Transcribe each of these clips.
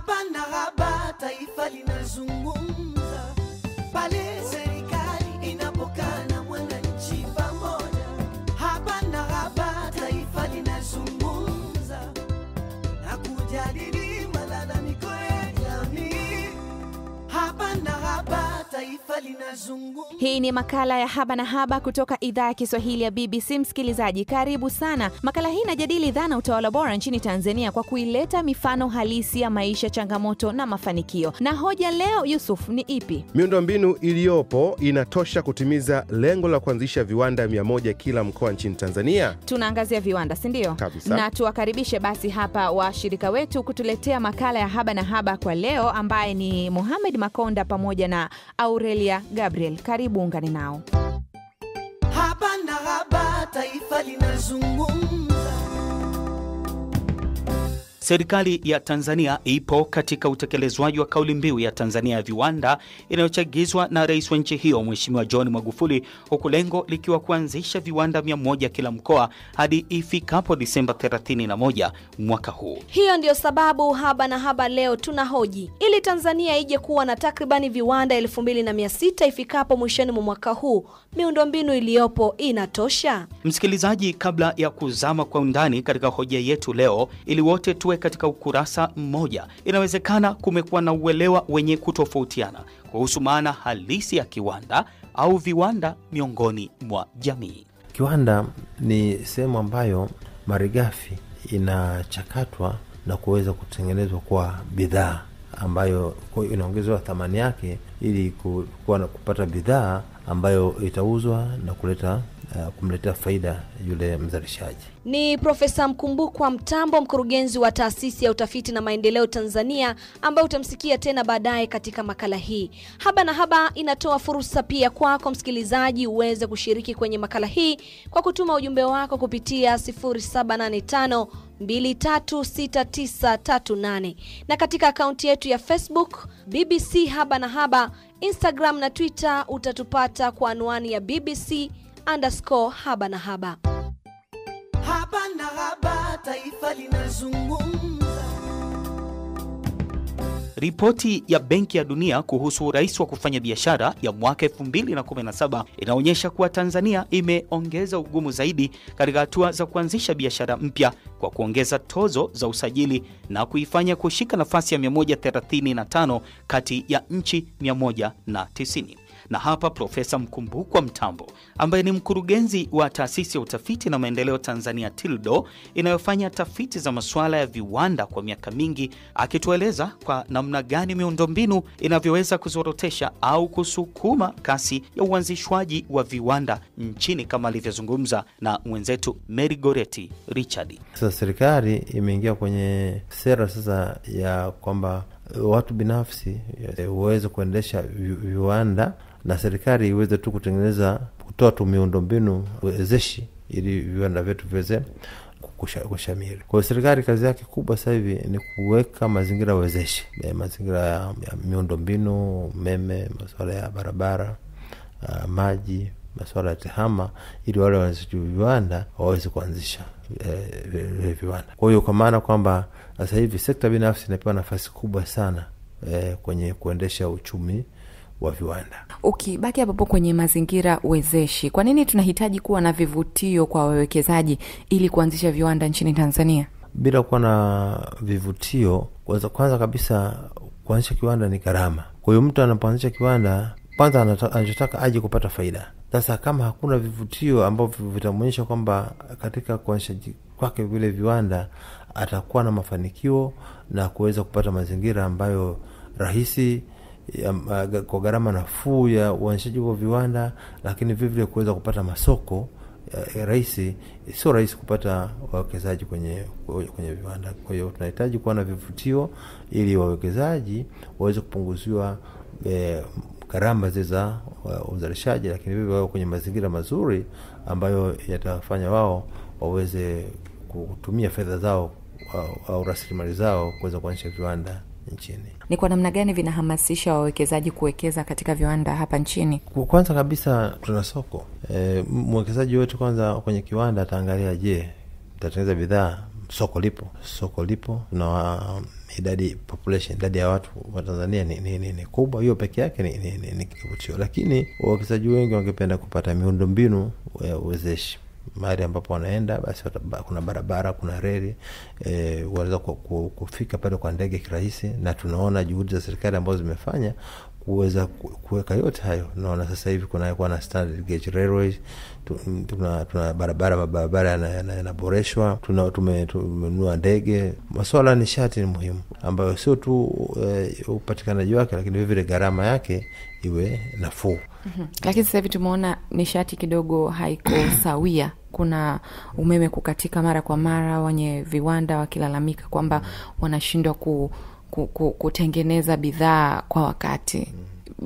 haba na haba, taifa linazungumza Hii ni makala ya Haba na Haba kutoka idhaa ya Kiswahili ya BBC. Msikilizaji, karibu sana. Makala hii inajadili dhana utawala bora nchini Tanzania kwa kuileta mifano halisi ya maisha, changamoto na mafanikio. Na hoja leo, Yusuf, ni ipi? Miundombinu iliyopo inatosha kutimiza lengo la kuanzisha viwanda 100 kila mkoa nchini Tanzania? Tunaangazia viwanda, si ndio? Kabisa. Na tuwakaribishe basi hapa washirika wetu kutuletea makala ya Haba na Haba kwa leo, ambaye ni Mohamed Makonda pamoja na Aurelia Gabriel. Karibu, ungane nao. Haba na haba, taifa linazungumza. Serikali ya Tanzania ipo katika utekelezwaji wa kauli mbiu ya Tanzania ya viwanda inayochagizwa na rais wa nchi hiyo Mheshimiwa John Magufuli, huku lengo likiwa kuanzisha viwanda 100 kila mkoa hadi ifikapo Disemba 31 mwaka huu. Hiyo ndiyo sababu haba na haba leo tuna hoji ili Tanzania ije kuwa na takribani viwanda elfu mbili na mia sita ifikapo mwishoni mwa mwaka huu, miundombinu iliyopo inatosha? Msikilizaji, kabla ya kuzama kwa undani katika hoja yetu leo, ili wote tuwe katika ukurasa mmoja, inawezekana kumekuwa na uelewa wenye kutofautiana kuhusu maana halisi ya kiwanda au viwanda miongoni mwa jamii. Kiwanda ni sehemu ambayo malighafi inachakatwa na kuweza kutengenezwa kwa bidhaa ambayo inaongezewa thamani yake ili kupata bidhaa ambayo itauzwa na kuleta uh, kumletea faida yule mzalishaji. Ni Profesa Mkumbukwa Mtambo, mkurugenzi wa taasisi ya utafiti na maendeleo Tanzania, ambaye utamsikia tena baadaye katika makala hii. Haba na Haba inatoa fursa pia kwako msikilizaji uweze kushiriki kwenye makala hii kwa kutuma ujumbe wako kupitia 0785 236938 na katika akaunti yetu ya Facebook BBC Haba na Haba, Instagram na Twitter utatupata kwa anwani ya BBC underscore Haba na Haba. Haba na haba, taifa linazungumza. Ripoti ya Benki ya Dunia kuhusu urahisi wa kufanya biashara ya mwaka 2017 inaonyesha kuwa Tanzania imeongeza ugumu zaidi katika hatua za kuanzisha biashara mpya kwa kuongeza tozo za usajili na kuifanya kushika nafasi ya 135 kati ya nchi 190. Na hapa Profesa Mkumbukwa Mtambo ambaye ni mkurugenzi wa taasisi ya utafiti na maendeleo Tanzania TILDO inayofanya tafiti za masuala ya viwanda kwa miaka mingi, akitueleza kwa namna gani miundombinu inavyoweza kuzorotesha au kusukuma kasi ya uanzishwaji wa viwanda nchini, kama alivyozungumza na mwenzetu Mary Goreti Richard. Sasa serikali imeingia kwenye sera sasa ya kwamba eh, watu binafsi huweze waweze kuendesha viwanda na serikali iweze tu kutengeneza kutoa tu miundombinu wezeshi ili viwanda vyetu viweze kushamiri. Kwa hiyo serikali kazi yake kubwa sasa hivi ni kuweka mazingira wezeshi, eh, mazingira ya, ya miundombinu, umeme, masuala ya barabara, uh, maji masuala ya tehama ili wale wanaanzisha viwanda waweze kuanzisha eh, viwanda. Kwa hiyo kwa maana kwamba sasa hivi sekta binafsi inapewa nafasi kubwa sana eh, kwenye kuendesha uchumi wa viwanda. Ukibaki okay, hapo kwenye mazingira wezeshi, kwa nini tunahitaji kuwa na vivutio kwa wawekezaji ili kuanzisha viwanda nchini Tanzania? Bila kuwa na vivutio, kwanza, kwanza kabisa kuanzisha kiwanda ni gharama. Kwa hiyo mtu anapoanzisha kiwanda, kwanza anachotaka aje kupata faida. Sasa kama hakuna vivutio ambavyo vitamwonyesha kwamba katika kuanzishaji kwake vile viwanda atakuwa na mafanikio na kuweza kupata mazingira ambayo rahisi ya, uh, kwa gharama nafuu ya uanzishaji wa viwanda, lakini vilevile kuweza kupata masoko ya rahisi, sio rahisi kupata wawekezaji kwenye kwenye viwanda. Kwa hiyo tunahitaji kuwa na vivutio ili wawekezaji waweze kupunguziwa eh, gharama zile za uh, uzalishaji, lakini vivyo wao kwenye mazingira mazuri ambayo yatafanya wao waweze kutumia fedha zao au rasilimali zao kuweza kuanzisha viwanda nchini. Ni kwa namna gani vinahamasisha wawekezaji kuwekeza katika viwanda hapa nchini? Kwanza kabisa tuna soko e, mwekezaji wetu kwanza kwenye kiwanda ataangalia, je, tatengeneza bidhaa, soko lipo, soko lipo na uh, idadi population, idadi ya watu wa Tanzania ni, ni, ni, ni kubwa. Hiyo peke yake ni, ni, ni, ni kivutio, lakini wawekezaji wengi wangependa kupata miundombinu ya uwezeshi mahali ambapo wanaenda basi kuna barabara kuna reli e, wanaweza ku- ku- kufika pale kwa ndege kirahisi, na tunaona juhudi za serikali ambazo zimefanya kuweza kuweka yote hayo. Naona sasa hivi kunakuwa na standard gauge railways, tuna, tuna barabara mabarabara yana- yana- yanaboreshwa, tumenunua ndege. Maswala nishati ni muhimu, ambayo sio tu e, upatikanaji wake, lakini vilevile gharama yake iwe nafuu. mm-hmm. lakini sasa hivi tumeona nishati kidogo haiko sawia kuna umeme kukatika mara kwa mara wenye viwanda wakilalamika kwamba wanashindwa ku, ku, ku, kutengeneza bidhaa kwa wakati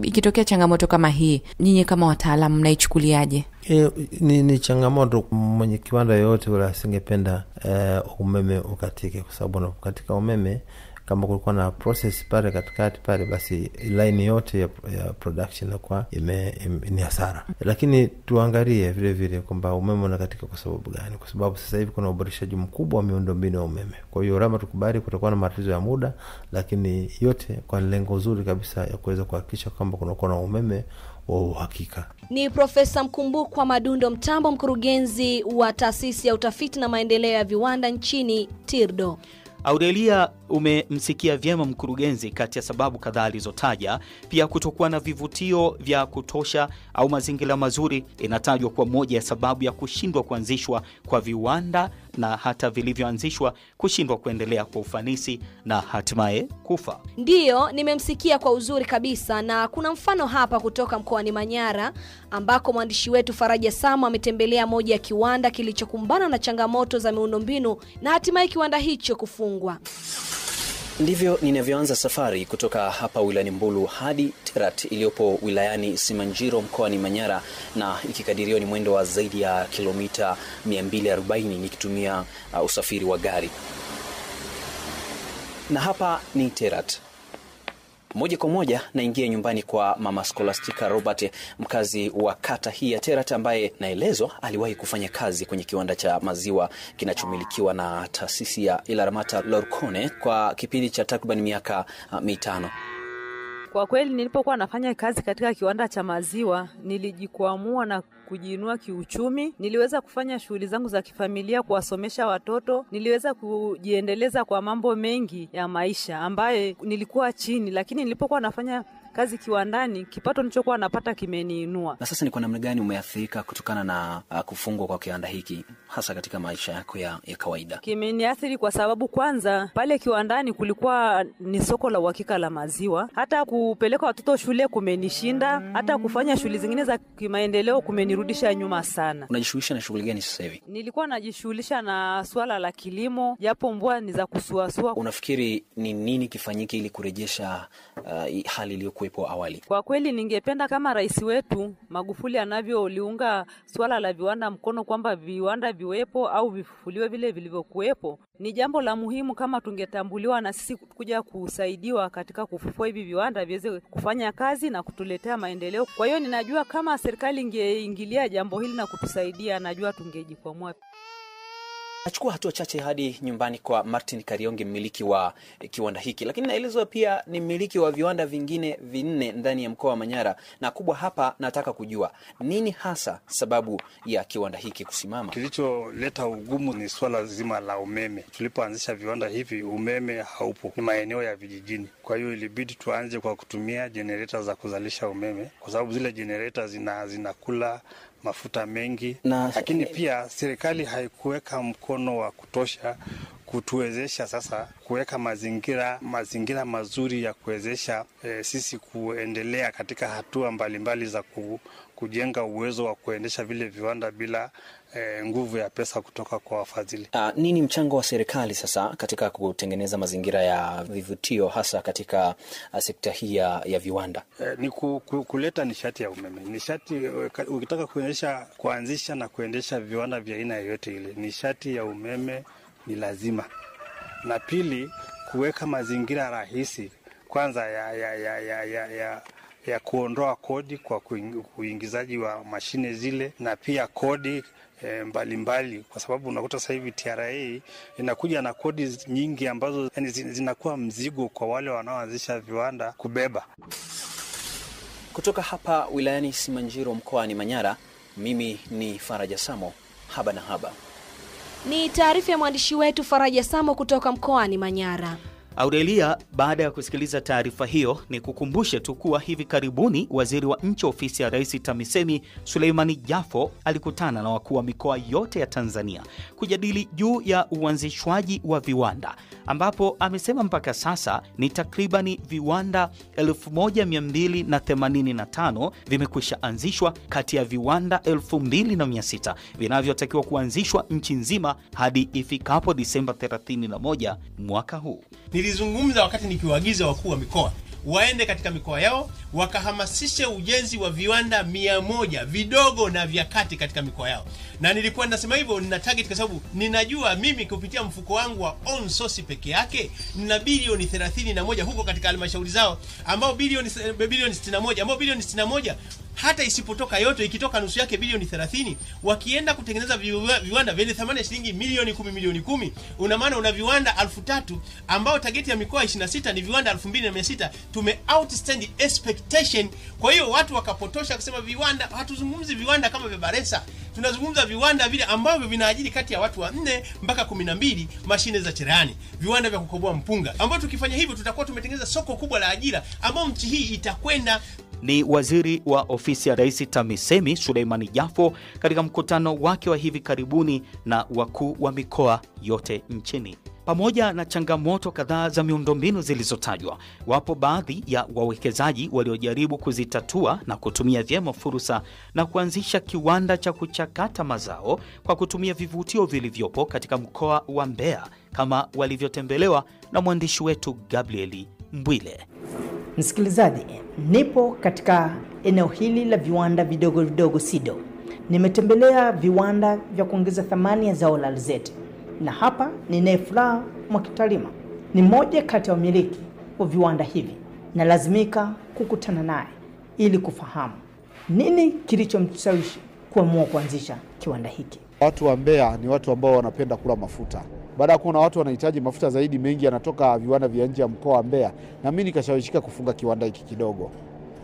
ikitokea changamoto kama hii nyinyi kama wataalamu mnaichukuliaje E, ni, ni changamoto. Mwenye kiwanda yoyote ule asingependa e, umeme ukatike, kwa sababu unapokatika umeme, kama kulikuwa na process pale katikati pale, basi line yote ya, ya production inakuwa ni hasara. Lakini tuangalie vile vile kwamba umeme unakatika kwa sababu gani, kwa sababu sasa hivi kuna uboreshaji mkubwa wa miundombinu ya umeme. Kwa hiyo rama tukubali, kutakuwa na matatizo ya muda, lakini yote kwa lengo zuri kabisa ya kuweza kuhakikisha kwamba kunakuwa na umeme wa uhakika. Ni Profesa Mkumbukwa Madundo Mtambo, mkurugenzi wa taasisi ya utafiti na maendeleo ya viwanda nchini TIRDO. Aurelia, umemsikia vyema mkurugenzi. Kati ya sababu kadhaa alizotaja, pia kutokuwa na vivutio vya kutosha au mazingira mazuri inatajwa kwa moja ya sababu ya kushindwa kuanzishwa kwa viwanda na hata vilivyoanzishwa kushindwa kuendelea kwa ufanisi na hatimaye kufa. Ndiyo, nimemsikia kwa uzuri kabisa, na kuna mfano hapa kutoka mkoani Manyara ambako mwandishi wetu Faraja Samu ametembelea moja ya kiwanda kilichokumbana na changamoto za miundombinu na hatimaye kiwanda hicho kufungwa. Ndivyo ninavyoanza safari kutoka hapa wilayani Mbulu hadi Terat iliyopo wilayani Simanjiro mkoani Manyara, na ikikadiriwa ni mwendo wa zaidi ya kilomita 240 nikitumia uh, usafiri wa gari. Na hapa ni Terat. Moja kwa moja naingia nyumbani kwa mama Scholastica Robert, mkazi wa kata hii ya Terat, ambaye naelezwa aliwahi kufanya kazi kwenye kiwanda cha maziwa kinachomilikiwa na taasisi ya Ilaramata Lorcone kwa kipindi cha takriban miaka uh, mitano. Kwa kweli nilipokuwa nafanya kazi katika kiwanda cha maziwa nilijikwamua na kujiinua kiuchumi. Niliweza kufanya shughuli zangu za kifamilia, kuwasomesha watoto. Niliweza kujiendeleza kwa mambo mengi ya maisha ambaye nilikuwa chini, lakini nilipokuwa nafanya kazi kiwandani, kipato nilichokuwa napata kimeniinua. Na sasa ni kwa namna gani umeathirika kutokana na uh, kufungwa kwa kiwanda hiki hasa katika maisha yako ya, ya kawaida? Kimeniathiri kwa sababu kwanza, pale kiwandani kulikuwa ni soko la uhakika la maziwa. Hata kupeleka watoto shule kumenishinda, hata kufanya shughuli zingine za kimaendeleo kumenirudisha nyuma sana. Unajishughulisha na shughuli gani sasa hivi? Nilikuwa najishughulisha na swala la kilimo, japo mvua ni za kusuasua. Unafikiri ni nini kifanyike ili kurejesha uh, hali iliyokuwepo awali? Kwa kweli ningependa kama rais wetu Magufuli anavyoliunga swala la viwanda mkono, kwamba viwanda viwepo au vifufuliwe vile vilivyokuwepo. Ni jambo la muhimu kama tungetambuliwa na sisi kuja kusaidiwa katika kufufua hivi viwanda viweze kufanya kazi na kutuletea maendeleo. Kwa hiyo ninajua kama serikali ingeingilia jambo hili na kutusaidia, najua tungejikwamua. Nachukua hatua chache hadi nyumbani kwa Martin Karionge, mmiliki wa eh, kiwanda hiki, lakini naelezwa pia ni mmiliki wa viwanda vingine vinne ndani ya mkoa wa Manyara. Na kubwa hapa, nataka kujua nini hasa sababu ya kiwanda hiki kusimama. Kilicholeta ugumu ni swala zima la umeme. Tulipoanzisha viwanda hivi, umeme haupo, ni maeneo ya vijijini. Kwa hiyo ilibidi tuanze kwa kutumia jenereta za kuzalisha umeme, kwa sababu zile jenereta zina zinakula mafuta mengi. Na- lakini pia serikali haikuweka mkono wa kutosha kutuwezesha sasa kuweka mazingira mazingira mazuri ya kuwezesha e, sisi kuendelea katika hatua mbalimbali mbali za ku, kujenga uwezo wa kuendesha vile viwanda bila eh, nguvu ya pesa kutoka kwa wafadhili. Uh, nini mchango wa serikali sasa katika kutengeneza mazingira ya vivutio hasa katika uh, sekta hii ya, ya viwanda? Eh, ni ku, ku, kuleta nishati ya umeme. Nishati eh, ukitaka kuendesha kuanzisha na kuendesha viwanda vya aina yoyote ile, nishati ya umeme ni lazima, na pili kuweka mazingira rahisi kwanza ya, ya, ya, ya, ya, ya, ya kuondoa kodi kwa uingizaji wa mashine zile na pia kodi mbalimbali mbali, kwa sababu unakuta sasa hivi TRA inakuja na kodi nyingi ambazo yani zinakuwa mzigo kwa wale wanaoanzisha viwanda kubeba. Kutoka hapa wilayani Simanjiro mkoani Manyara, mimi ni Faraja Samo, haba na haba. Ni taarifa ya mwandishi wetu Faraja Samo kutoka mkoani Manyara. Aurelia, baada ya kusikiliza taarifa hiyo, ni kukumbushe tu kuwa hivi karibuni waziri wa nchi ofisi ya Rais TAMISEMI Suleimani Jafo alikutana na wakuu wa mikoa yote ya Tanzania kujadili juu ya uanzishwaji wa viwanda, ambapo amesema mpaka sasa ni takribani viwanda 1285 vimekwisha anzishwa kati ya viwanda 2600 vinavyotakiwa kuanzishwa nchi nzima hadi ifikapo Disemba 31 mwaka huu. Nilizungumza wakati nikiwaagiza wakuu wa mikoa waende katika mikoa yao wakahamasishe ujenzi wa viwanda mia moja vidogo na vya kati katika mikoa yao, na nilikuwa nasema hivyo, nina target kwa sababu ninajua mimi kupitia mfuko wangu wa on source peke yake nina bilioni 31 huko katika halmashauri zao, ambao bilioni bilioni 61 ambao bilioni 61 hata isipotoka yote, ikitoka nusu yake bilioni 30, wakienda kutengeneza viwanda vyenye thamani ya shilingi milioni 10 milioni 10, una maana una viwanda elfu tatu ambao target ya mikoa 26 ni viwanda 2600. Tume outstand expectation. Kwa hiyo watu wakapotosha kusema viwanda, hatuzungumzi viwanda kama vya Baresa, tunazungumza viwanda vile ambavyo vinaajiri kati ya watu wa 4 mpaka 12, mashine za cherehani, viwanda vya kukoboa mpunga, ambao tukifanya hivyo tutakuwa tumetengeneza soko kubwa la ajira ambayo nchi hii itakwenda ni waziri wa ofisi ya rais TAMISEMI Suleimani Jafo katika mkutano wake wa hivi karibuni na wakuu wa mikoa yote nchini. Pamoja na changamoto kadhaa za miundombinu zilizotajwa, wapo baadhi ya wawekezaji waliojaribu kuzitatua na kutumia vyema fursa na kuanzisha kiwanda cha kuchakata mazao kwa kutumia vivutio vilivyopo katika mkoa wa Mbeya kama walivyotembelewa na mwandishi wetu Gabrieli Mbwile. Msikilizaji, nipo katika eneo hili la viwanda vidogo vidogo SIDO. Nimetembelea viwanda vya kuongeza thamani ya zao la alizeti, na hapa ninaye Furaha Mwakitalima, ni mmoja kati ya wamiliki wa viwanda hivi, Nalazimika kukutana naye ili kufahamu nini kilichomshawishi kuamua kuanzisha kiwanda hiki. Watu wa Mbeya ni watu ambao wanapenda kula mafuta. Baada ya kuona watu wanahitaji mafuta zaidi, mengi yanatoka viwanda vya nje ya mkoa wa Mbeya, na mimi nikashawishika kufunga kiwanda hiki kidogo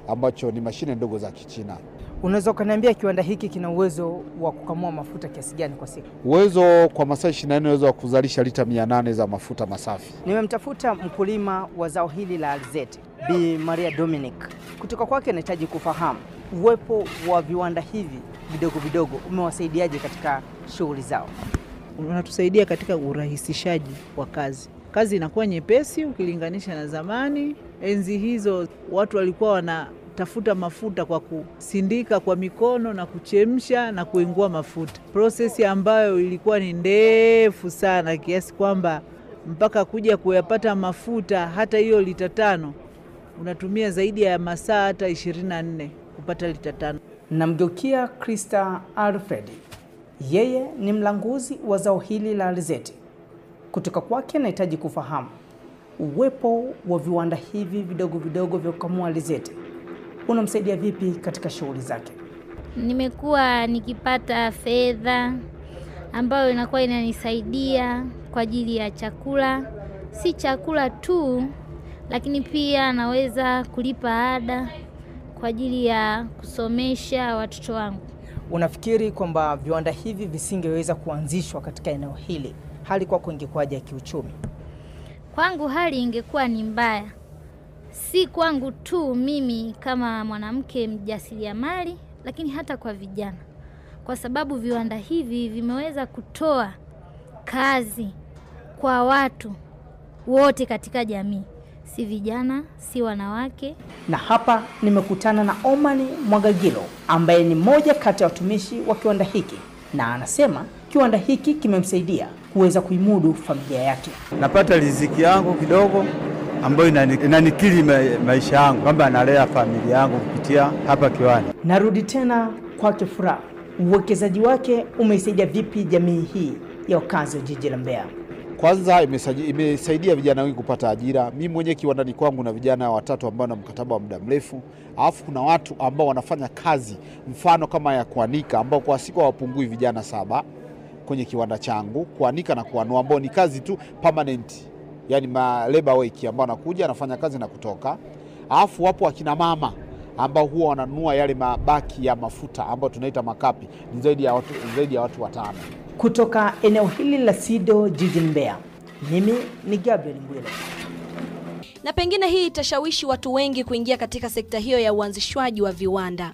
ambacho ni mashine ndogo za Kichina. Unaweza ukaniambia kiwanda hiki kina uwezo wa kukamua mafuta kiasi gani kwa siku? Uwezo kwa masaa 24 uwezo wa kuzalisha lita 800 za mafuta masafi. Nimemtafuta mkulima wa zao hili la alizeti, Bi Maria Dominic. Kutoka kwake anahitaji kufahamu uwepo wa viwanda hivi vidogo vidogo umewasaidiaje katika shughuli zao. unatusaidia katika urahisishaji wa kazi. Kazi inakuwa nyepesi ukilinganisha na zamani. Enzi hizo watu walikuwa wanatafuta mafuta kwa kusindika kwa mikono na kuchemsha na kuingua mafuta, prosesi ambayo ilikuwa ni ndefu sana kiasi kwamba mpaka kuja kuyapata mafuta hata hiyo lita tano unatumia zaidi ya masaa hata 24 kupata lita tano. Namgeukia Krista Alfred, yeye ni mlanguzi wa zao hili la alizeti. Kutoka kwake anahitaji kufahamu uwepo wa viwanda hivi vidogo vidogo vya kukamua alizeti unamsaidia vipi katika shughuli zake. Nimekuwa nikipata fedha ambayo inakuwa inanisaidia kwa ajili ya chakula, si chakula tu, lakini pia naweza kulipa ada kwa ajili ya kusomesha watoto wangu. Unafikiri kwamba viwanda hivi visingeweza kuanzishwa katika eneo hili, hali kwako ingekuwaje ya kiuchumi? Kwangu hali ingekuwa ni mbaya, si kwangu tu mimi kama mwanamke mjasiriamali, lakini hata kwa vijana, kwa sababu viwanda hivi vimeweza kutoa kazi kwa watu wote katika jamii, si vijana, si wanawake. Na hapa nimekutana na Omani Mwagagilo ambaye ni mmoja kati ya watumishi wa kiwanda hiki, na anasema kiwanda hiki kimemsaidia kuweza kuimudu familia yake. napata riziki yangu kidogo ambayo inanikiri ma- maisha yangu, kwamba analea familia yangu kupitia hapa Kiwani. Narudi tena kwake Furaha, uwekezaji wake umeisaidia vipi jamii hii ya wakazi wa jiji la Mbeya? Kwanza imesaidia vijana wengi kupata ajira. Mi mwenyewe kiwandani kwangu na vijana watatu ambao na mkataba wa muda mrefu, alafu kuna watu ambao wanafanya kazi mfano kama ya kuanika, ambao kwa siku hawapungui vijana saba kwenye kiwanda changu, kuanika na kuanua, ambao ni kazi tu permanent, yani ma labor week ambao anakuja anafanya kazi na kutoka. Alafu wapo akina mama ambao huwa wananunua yale mabaki ya mafuta ambayo tunaita makapi, ni zaidi ya watu, zaidi ya watu watano. Kutoka eneo hili la Sido jijini Mbeya, mimi ni Gabriel Mbwile. Na pengine hii itashawishi watu wengi kuingia katika sekta hiyo ya uanzishwaji wa viwanda.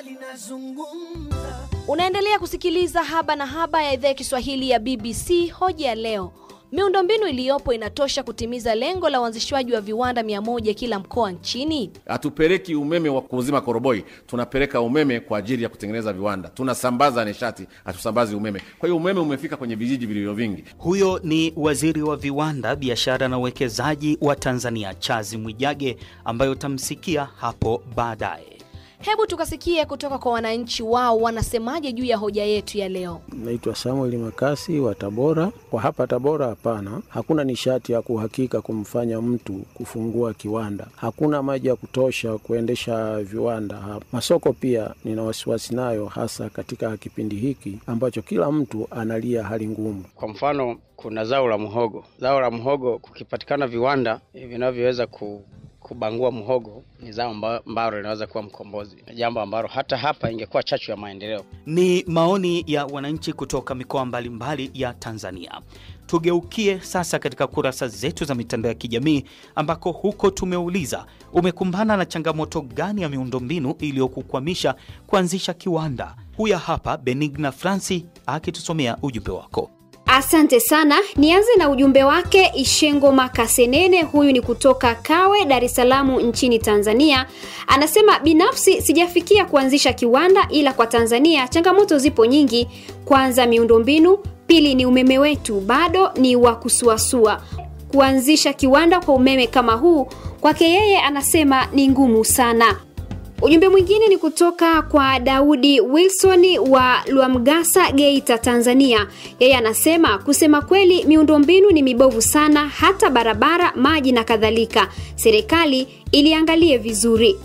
Linazungumza Unaendelea kusikiliza Haba na Haba ya idhaa ya Kiswahili ya BBC. Hoja ya leo, miundombinu iliyopo inatosha kutimiza lengo la uanzishwaji wa viwanda mia moja kila mkoa nchini? Hatupeleki umeme wa kuzima koroboi, tunapeleka umeme kwa ajili ya kutengeneza viwanda. Tunasambaza nishati, hatusambazi umeme. Kwa hiyo umeme umefika kwenye vijiji vilivyo vingi. Huyo ni waziri wa viwanda, biashara na uwekezaji wa Tanzania, Chazi Mwijage, ambayo utamsikia hapo baadaye. Hebu tukasikie kutoka kwa wananchi wao wanasemaje juu ya hoja yetu ya leo. Naitwa Samuel Makasi wa Tabora. Kwa hapa Tabora, hapana, hakuna nishati ya kuhakika kumfanya mtu kufungua kiwanda. Hakuna maji ya kutosha kuendesha viwanda hapa. Masoko pia nina wasiwasi nayo, hasa katika kipindi hiki ambacho kila mtu analia hali ngumu. Kwa mfano, kuna zao la mhogo. Zao la mhogo kukipatikana viwanda vinavyoweza ku kubangua mhogo ni zao amba- ambalo linaweza kuwa mkombozi, jambo ambalo hata hapa ingekuwa chachu ya maendeleo. Ni maoni ya wananchi kutoka mikoa mbalimbali ya Tanzania. Tugeukie sasa katika kurasa zetu za mitandao ya kijamii ambako huko tumeuliza umekumbana na changamoto gani ya miundombinu iliyokukwamisha kuanzisha kiwanda? Huya hapa Benigna Franci akitusomea ujumbe wako. Asante sana. Nianze na ujumbe wake Ishengo Makasenene, huyu ni kutoka Kawe, Dar es Salaam nchini Tanzania. Anasema binafsi sijafikia kuanzisha kiwanda, ila kwa Tanzania changamoto zipo nyingi. Kwanza miundombinu, pili ni umeme wetu bado ni wa kusuasua. Kuanzisha kiwanda kwa umeme kama huu kwake yeye anasema ni ngumu sana. Ujumbe mwingine ni kutoka kwa Daudi Wilson wa Lwamgasa, Geita, Tanzania. Yeye anasema kusema kweli, miundombinu ni mibovu sana, hata barabara, maji na kadhalika. Serikali iliangalie vizuri.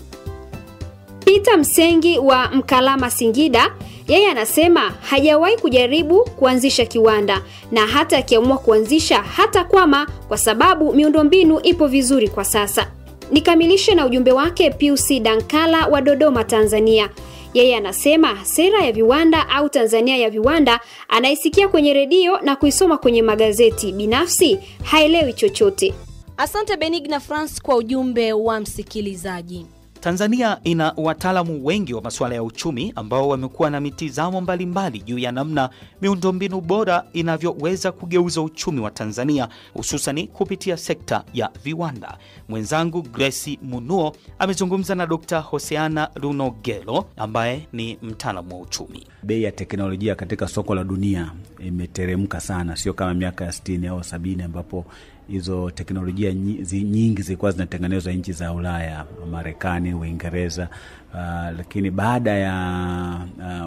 Peter Msengi wa Mkalama, Singida, yeye anasema hajawahi kujaribu kuanzisha kiwanda na hata akiamua kuanzisha hata kwama kwa sababu miundombinu ipo vizuri kwa sasa. Nikamilishe na ujumbe wake Pius Dankala wa Dodoma, Tanzania. Yeye anasema sera ya viwanda au Tanzania ya viwanda anaisikia kwenye redio na kuisoma kwenye magazeti, binafsi haelewi chochote. Asante Benigna France kwa ujumbe wa msikilizaji. Tanzania ina wataalamu wengi wa masuala ya uchumi ambao wamekuwa na mitizamo mbalimbali juu ya namna miundombinu bora inavyoweza kugeuza uchumi wa Tanzania hususani kupitia sekta ya viwanda. Mwenzangu Grace Munuo amezungumza na Dr. Hoseana Runogelo ambaye ni mtaalamu wa uchumi. Bei ya teknolojia katika soko la dunia imeteremka sana, sio kama miaka ya sitini au sabini ambapo hizo teknolojia nyingi zilikuwa zinatengenezwa nchi za Ulaya, Marekani, Uingereza. Uh, lakini baada ya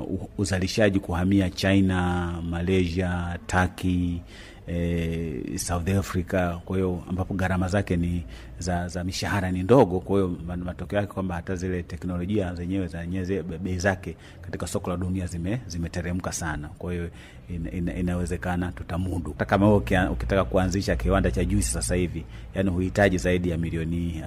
uh, uzalishaji kuhamia China, Malaysia, Turkey eh, South Africa, kwa hiyo ambapo gharama zake ni za, za mishahara ni ndogo. Kwa hiyo matokeo yake kwamba hata zile teknolojia zenyewe zenyewe bei zake katika soko la dunia zime zimeteremka sana. Kwa hiyo ina, ina, inawezekana tutamudu. Hata kama wewe ukitaka kuanzisha kiwanda cha juisi sasa hivi, yani huhitaji zaidi ya milioni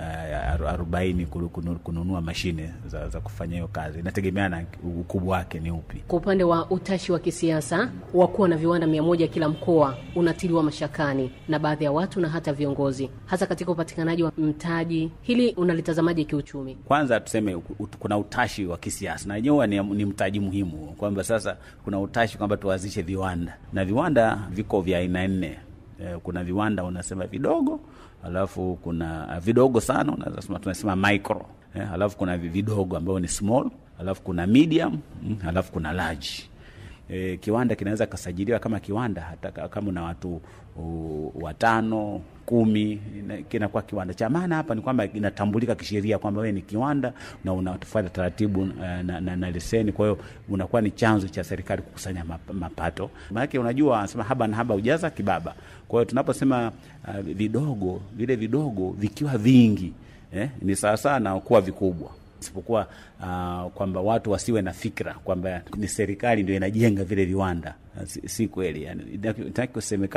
uh, arobaini kunu- kunu- kununua mashine za, za kufanya hiyo kazi. Inategemeana na ukubwa wake ni upi. Kwa upande wa utashi wa kisiasa wa kuwa na viwanda mia moja kila mkoa unatiliwa mashakani na baadhi ya watu na hata viongozi, hasa katika upatikanaji wa mtaji. Hili unalitazamaje kiuchumi? Kwanza tuseme kuna utashi wa kisiasa na wenyewe ni, ni mtaji muhimu, kwamba sasa kuna utashi kwamba tuanzishe viwanda, na viwanda viko vya aina nne. Eh, Kuna viwanda unasema vidogo, alafu kuna vidogo sana unasema, tunasema micro eh, alafu kuna vidogo ambayo ni small, alafu kuna medium mm, alafu kuna large. E, kiwanda kinaweza kasajiliwa kama kiwanda hata kama una watu uh, watano kumi, kinakuwa kiwanda. Cha maana hapa ni kwamba inatambulika kisheria kwamba wewe ni kiwanda na unafuata taratibu uh, na, na, na leseni. Kwa hiyo unakuwa ni chanzo cha serikali kukusanya map, mapato. Maanake unajua anasema haba na haba ujaza kibaba. Kwa hiyo tunaposema uh, vidogo, vile vidogo vikiwa vingi eh, ni sawasawa na kuwa vikubwa isipokuwa uh, kwamba watu wasiwe na fikra kwamba ni serikali ndio inajenga vile viwanda. Si, si kweli. Yani,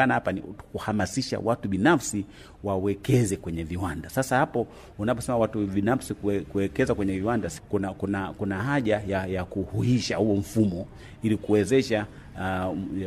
hapa ni kuhamasisha watu binafsi wawekeze kwenye viwanda. Sasa hapo unaposema watu binafsi kuwekeza kwenye viwanda, kuna, kuna, kuna haja ya, ya kuhuisha huo mfumo ili kuwezesha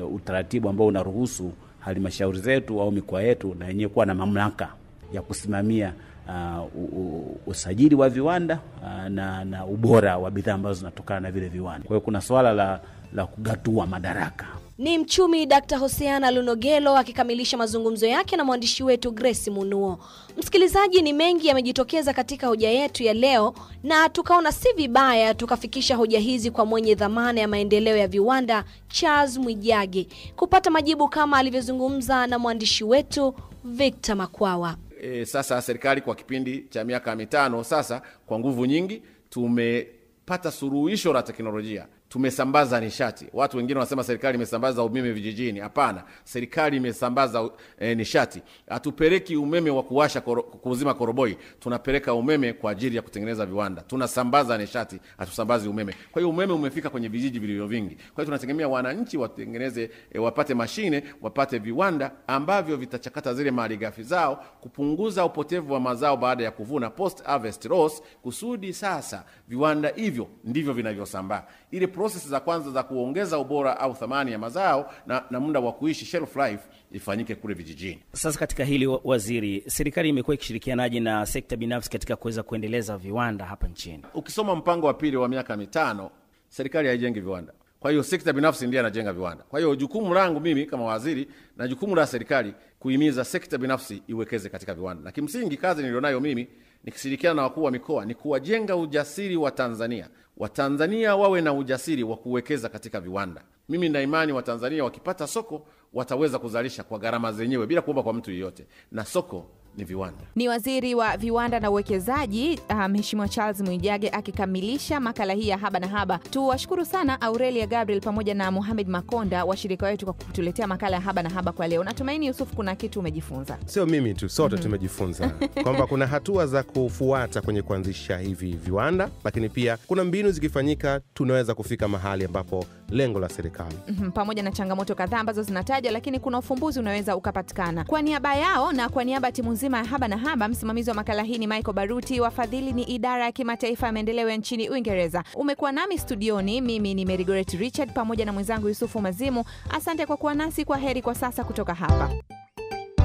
uh, utaratibu ambao unaruhusu halmashauri zetu au mikoa yetu na yenyewe kuwa na mamlaka ya kusimamia uh, usajili wa viwanda uh, na, na ubora wa bidhaa ambazo zinatokana na vile viwanda. Kwa hiyo kuna swala la, la kugatua madaraka. Ni mchumi Dr. Hoseana Lunogelo akikamilisha mazungumzo yake na mwandishi wetu Grace Munuo. Msikilizaji, ni mengi yamejitokeza katika hoja yetu ya leo, na tukaona si vibaya tukafikisha hoja hizi kwa mwenye dhamana ya maendeleo ya viwanda Charles Mwijage kupata majibu kama alivyozungumza na mwandishi wetu Victor Makwawa. E, sasa serikali kwa kipindi cha miaka mitano sasa, kwa nguvu nyingi tumepata suruhisho la teknolojia tumesambaza nishati. Watu wengine wanasema serikali imesambaza umeme vijijini. Hapana, serikali imesambaza e, nishati. Hatupeleki umeme wa kuwasha koro, kuzima koroboi, tunapeleka umeme kwa ajili ya kutengeneza viwanda. Tunasambaza nishati, hatusambazi umeme. Kwa hiyo umeme umefika kwenye vijiji vilivyo vingi. Kwa hiyo tunategemea wananchi watengeneze, e, wapate mashine, wapate viwanda ambavyo vitachakata zile malighafi zao, kupunguza upotevu wa mazao baada ya kuvuna, post harvest loss, kusudi sasa viwanda hivyo ndivyo vinavyosambaa ile process za kwanza za kuongeza ubora au thamani ya mazao na, na muda wa kuishi shelf life ifanyike kule vijijini. Sasa katika hili waziri, serikali imekuwa ikishirikianaje na sekta binafsi katika kuweza kuendeleza viwanda hapa nchini? Ukisoma mpango wa pili wa miaka mitano, serikali haijengi viwanda. Kwa hiyo sekta binafsi ndiye anajenga viwanda. Kwa hiyo jukumu langu mimi kama waziri na jukumu la serikali kuhimiza sekta binafsi iwekeze katika viwanda, na kimsingi kazi niliyonayo mimi nikishirikiana na wakuu wa mikoa ni kuwajenga ujasiri wa Tanzania. Watanzania wawe na ujasiri wa kuwekeza katika viwanda. Mimi na imani Watanzania wakipata soko wataweza kuzalisha kwa gharama zenyewe bila kuomba kwa mtu yeyote, na soko ni viwanda. Ni waziri wa viwanda na uwekezaji Mheshimiwa um, Charles Mwijage akikamilisha makala hii ya Haba na Haba. Tuwashukuru sana Aurelia Gabriel pamoja na muhamed Makonda, washirika wetu, kwa kutuletea makala ya Haba na Haba kwa leo. Natumaini Yusuf, kuna kitu umejifunza. Sio mimi tu, sote mm -hmm. tumejifunza kwamba kuna hatua za kufuata kwenye kuanzisha hivi viwanda, lakini pia kuna mbinu zikifanyika, tunaweza kufika mahali ambapo lengo la serikali mm -hmm. pamoja na changamoto kadhaa ambazo zinataja, lakini kuna ufumbuzi unaweza ukapatikana. Kwa niaba yao na kwa niaba ya timu nzima ya Haba na Haba, msimamizi wa makala hii ni Michael Baruti, wafadhili ni idara ya kimataifa ya maendeleo ya nchini Uingereza. Umekuwa nami studioni, mimi ni Merigoret Richard pamoja na mwenzangu Yusufu Mazimu. Asante kwa kuwa nasi. Kwa heri kwa sasa kutoka hapa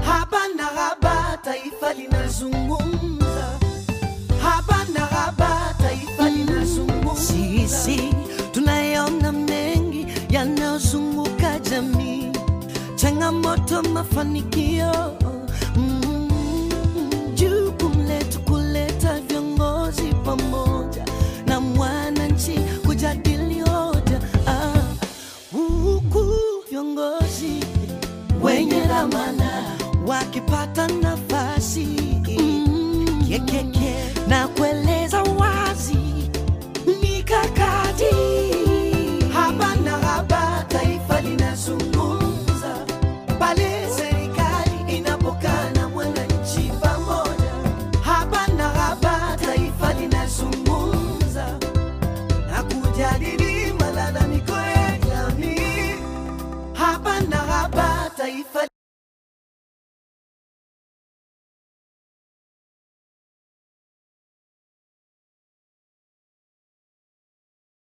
Haba na haba, taifa linazungumza. Haba na haba, taifa linazungumza. Sisi tunayaona mengi yanayozunguka jamii, changamoto, mafanikio. Mwananchi kujadili hoja. Ah, huku viongozi wenye dhamana wakipata nafasi. Mm, kekeke na kueleza